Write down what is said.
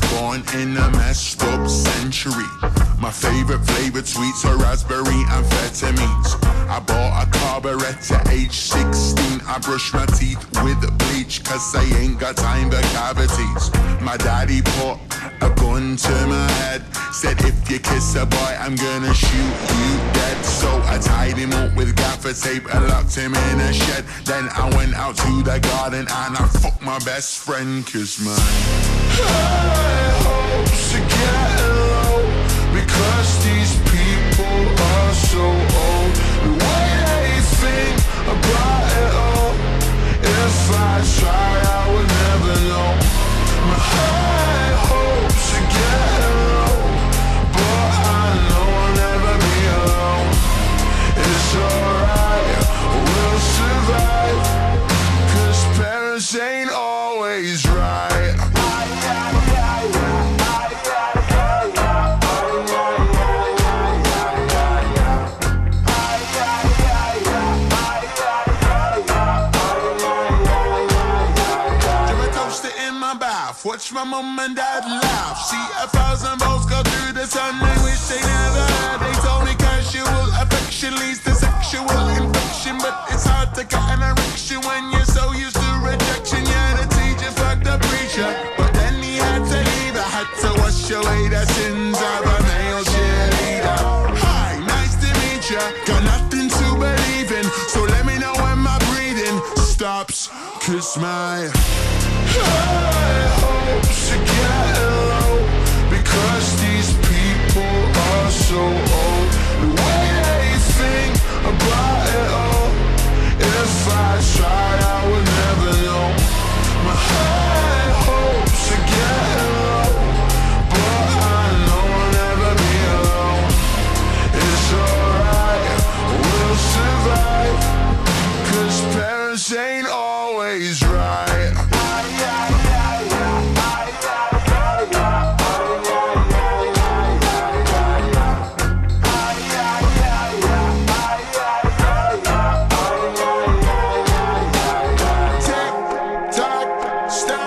born in a messed up century. My favorite flavored sweets are raspberry amphetamines. I bought a carburetor age 16. I brush my teeth with bleach cause I ain't got time for cavities. My daddy put a gun to my head. Said if you kiss a boy, I'm gonna shoot you dead. So I tied him up with gaffer tape and locked him in a shed. Then I went out to the garden and I fucked my best friend cause my hopes are getting Watch my mom and dad laugh. See a thousand volts go through the son. They wish they never had. They told me casual affection leads to sexual infection. But it's hard to get an erection when you're so used to rejection. Yeah, the teacher fucked the preacher. But then he had to leave. I had to wash away the sins of a male cheerleader. Hi, nice to meet ya. Got nothing to believe in. So let me know when my breathing stops. Cause my high hopes are getting stop